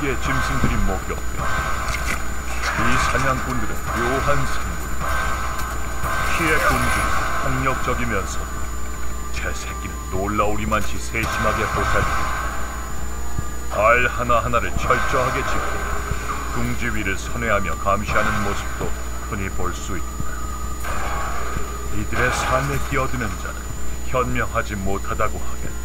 개의 짐승들이 목격돼. 이 사냥꾼들은 묘한 생물이다. 키의 굶주려 폭력적이면서도 제 새끼는 놀라우리만치 세심하게 보살핀다. 알 하나하나를 철저하게 지키고 둥지 위를 선회하며 감시하는 모습도 흔히 볼 수 있다. 이들의 삶에 끼어드는 자는 현명하지 못하다고 하겠다.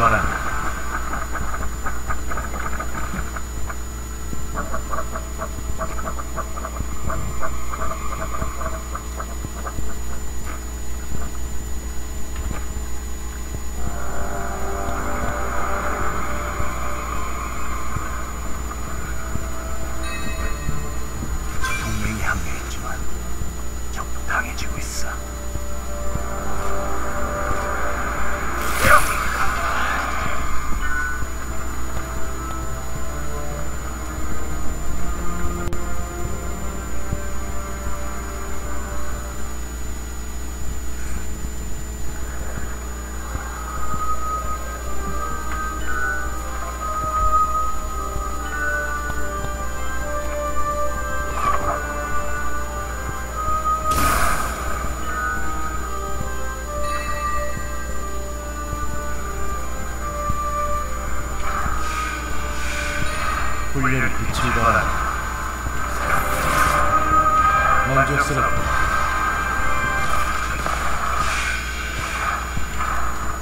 훈 훈련이 빛을 발한다. 만족스럽다.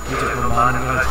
이제 더 많은 걸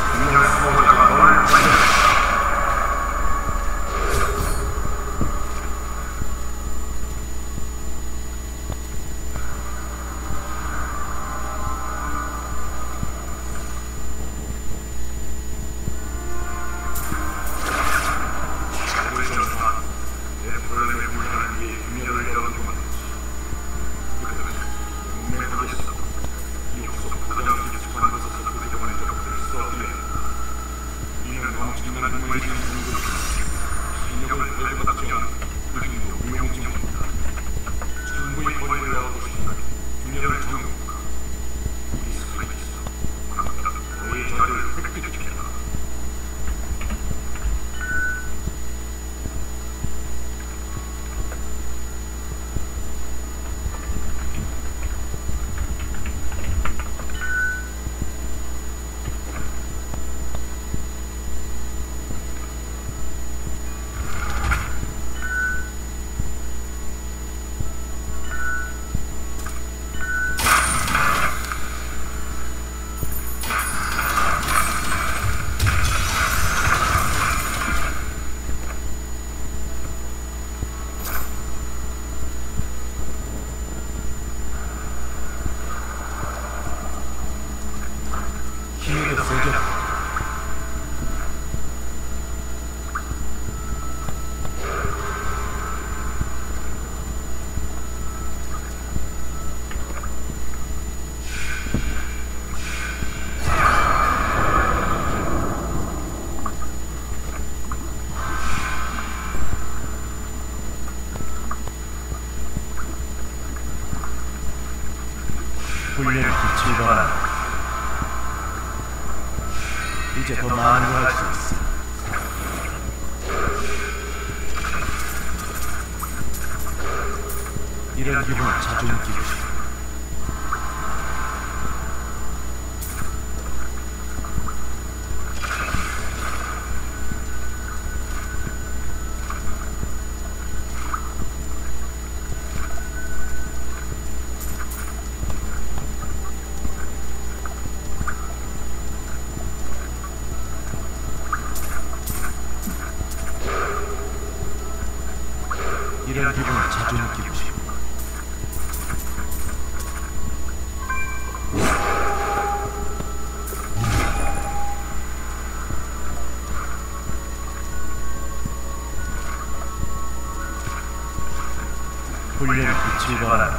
훈련의 빛을 발하는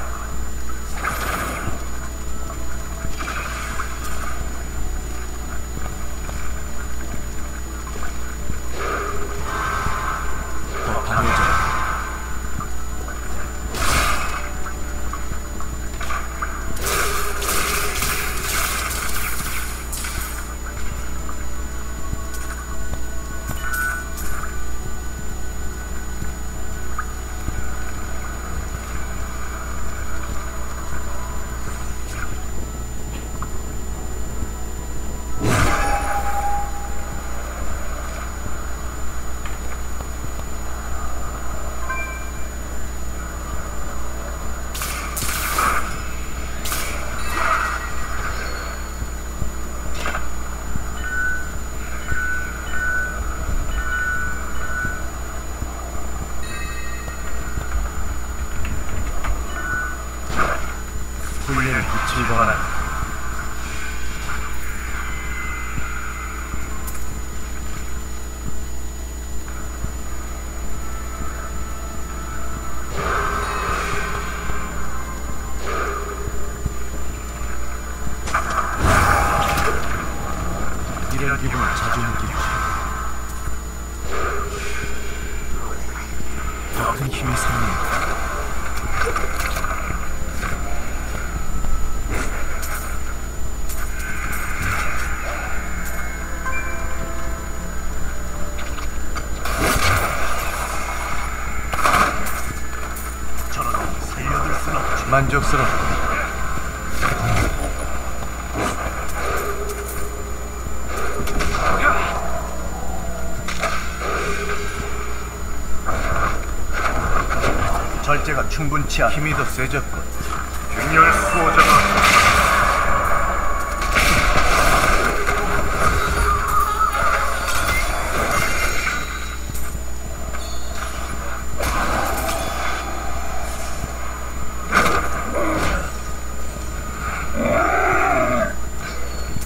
더 강해져. 훈련의 빛을 발하는 이런 기분을 자주 느끼고 싶어. 더 큰 힘이 생긴다. 저런 살려둘 순 없지. 만족스럽다. 절제가 충분치 않아. 힘이 더 세졌군. 균열 수호자가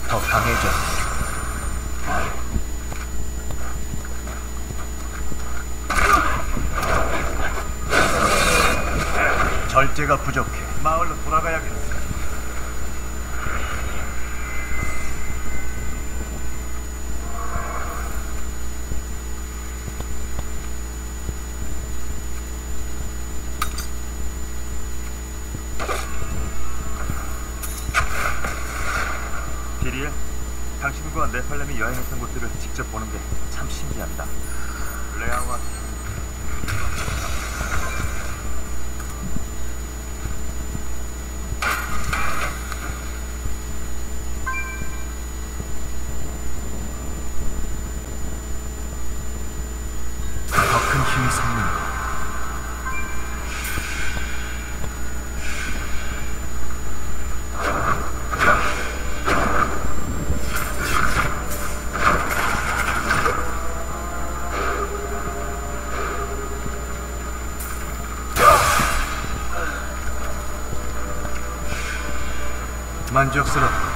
더 강해져. 절제가 부족해. 마을로 돌아가야겠어. 디리엘, 네팔렘이 여행했던 곳들을 직접 보는 게 참 신기합니다. 만족스럽다.